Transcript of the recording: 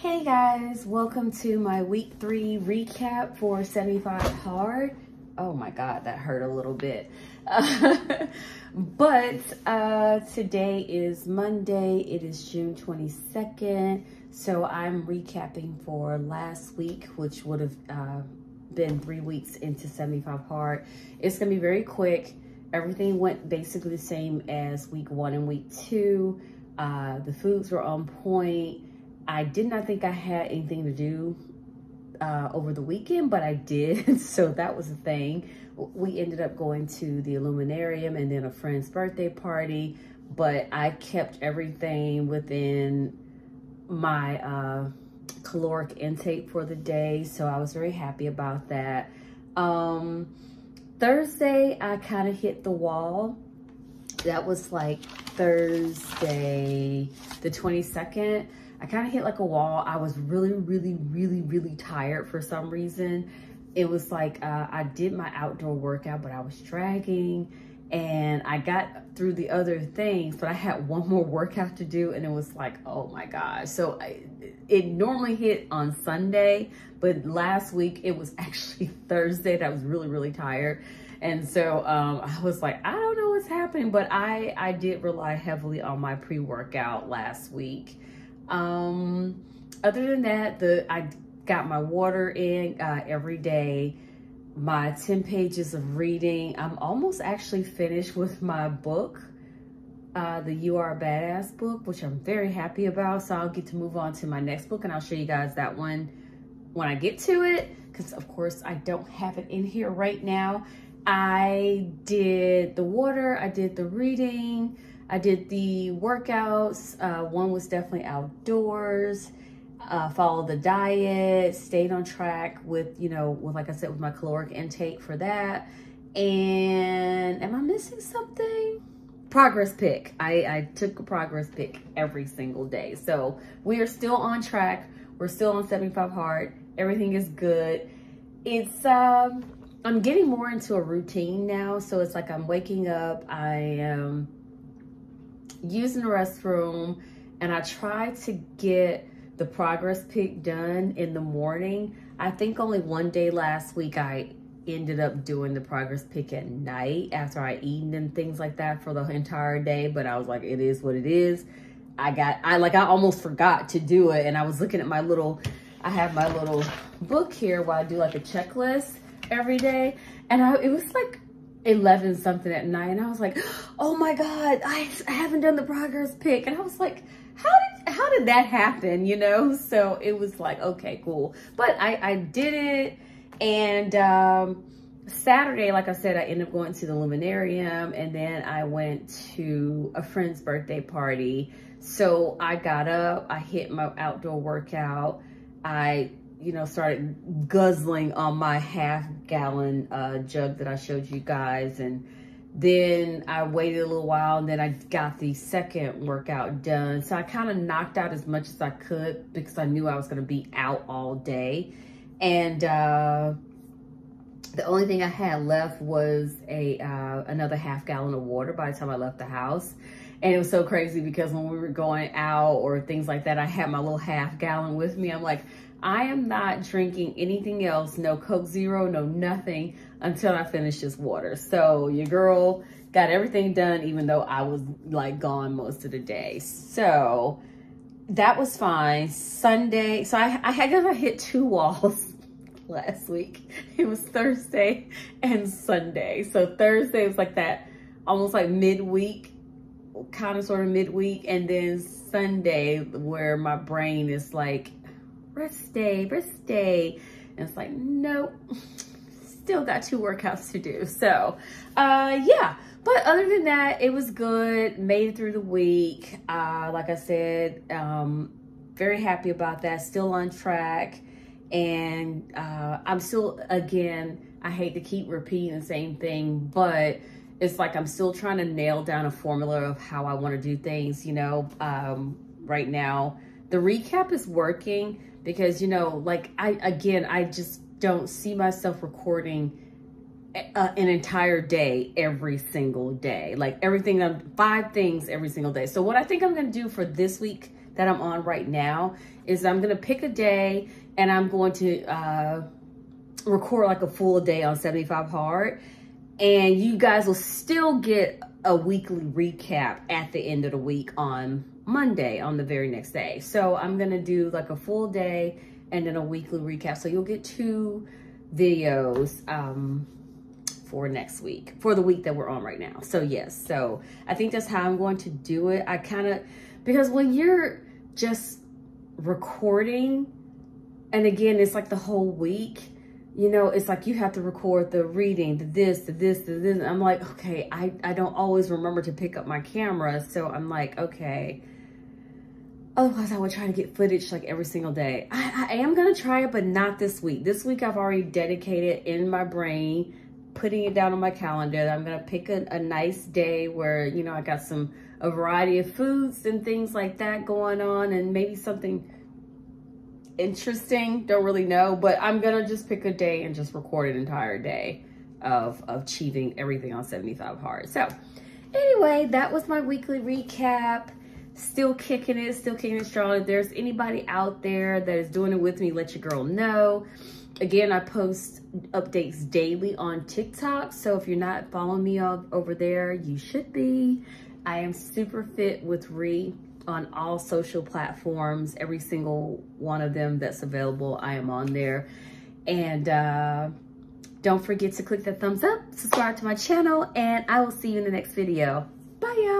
Hey guys, welcome to my week three recap for 75 Hard. Oh my God, that hurt a little bit. But uh, today is Monday, it is June 22nd. So I'm recapping for last week, which would have uh, been three weeks into 75 Hard. It's gonna be very quick. Everything went basically the same as week one and week two. Uh, the foods were on point I did not think I had anything to do uh, over the weekend, but I did. so that was a thing. We ended up going to the Illuminarium and then a friend's birthday party, but I kept everything within my uh, caloric intake for the day. So I was very happy about that. Um, Thursday, I kind of hit the wall. That was like Thursday, the 22nd. I kind of hit like a wall. I was really, really, really, really tired for some reason. It was like uh, I did my outdoor workout, but I was dragging and I got through the other things, but I had one more workout to do and it was like, oh my gosh. So I, it normally hit on Sunday, but last week it was actually Thursday that I was really, really tired. And so um, I was like, I don't know what's happening, but I, I did rely heavily on my pre-workout last week. Um, other than that, the I got my water in uh, every day, my 10 pages of reading. I'm almost actually finished with my book, uh, the You Are a Badass book, which I'm very happy about. So I'll get to move on to my next book and I'll show you guys that one when I get to it. Because of course I don't have it in here right now. I did the water, I did the reading, I did the workouts. Uh, one was definitely outdoors. Uh, followed the diet, stayed on track with, you know, with like I said, with my caloric intake for that. And am I missing something? Progress pic. I, I took a progress pic every single day. So we are still on track. We're still on 75 hard. Everything is good. It's, um, I'm getting more into a routine now. So it's like I'm waking up, I am using the restroom and I try to get the progress pic done in the morning. I think only one day last week I ended up doing the progress pic at night after I eaten and things like that for the entire day. But I was like, it is what it is. I got, I like, I almost forgot to do it. And I was looking at my little, I have my little book here where I do like a checklist every day. And I, it was like 11 something at night and I was like, oh my God, I, I haven't done the progress pic. And I was like, how did, how did that happen? You know? So it was like, okay, cool. But I, I did it. And, um, Saturday, like I said, I ended up going to the Luminarium and then I went to a friend's birthday party. So I got up, I hit my outdoor workout. I you know, started guzzling on my half gallon uh, jug that I showed you guys. And then I waited a little while and then I got the second workout done. So I kind of knocked out as much as I could because I knew I was going to be out all day. And uh, the only thing I had left was a uh, another half gallon of water by the time I left the house. And it was so crazy because when we were going out or things like that, I had my little half gallon with me. I'm like, I am not drinking anything else, no Coke Zero, no nothing until I finish this water. So your girl got everything done even though I was like gone most of the day. So that was fine. Sunday, so I, I had to hit two walls last week. It was Thursday and Sunday. So Thursday was like that almost like midweek, kind of sort of midweek. And then Sunday where my brain is like, rest day, rest day. And it's like, nope, still got two workouts to do. So, uh, yeah. But other than that, it was good. Made it through the week. Uh, like I said, um, very happy about that. Still on track. And uh, I'm still, again, I hate to keep repeating the same thing, but it's like I'm still trying to nail down a formula of how I want to do things, you know, um, right now. The recap is working because, you know, like I, again, I just don't see myself recording uh, an entire day every single day. Like everything, five things every single day. So what I think I'm going to do for this week that I'm on right now is I'm going to pick a day and I'm going to uh, record like a full day on 75 Hard. And you guys will still get a weekly recap at the end of the week on Monday on the very next day. So I'm going to do like a full day and then a weekly recap. So you'll get two videos um, for next week, for the week that we're on right now. So yes, so I think that's how I'm going to do it. I kind of, because when you're just recording, and again, it's like the whole week, you know, it's like you have to record the reading, the this, the this, the this. I'm like, okay, I, I don't always remember to pick up my camera. So I'm like, okay, Otherwise, I would try to get footage like every single day. I, I am going to try it, but not this week. This week, I've already dedicated in my brain, putting it down on my calendar. That I'm going to pick a, a nice day where, you know, I got some, a variety of foods and things like that going on and maybe something interesting. Don't really know, but I'm going to just pick a day and just record an entire day of, of achieving everything on 75 Hard. So anyway, that was my weekly recap still kicking it, still kicking it strong. If there's anybody out there that is doing it with me, let your girl know. Again, I post updates daily on TikTok. So if you're not following me over there, you should be. I am super fit with Ree on all social platforms, every single one of them that's available. I am on there. And uh, don't forget to click that thumbs up, subscribe to my channel, and I will see you in the next video. Bye, y'all.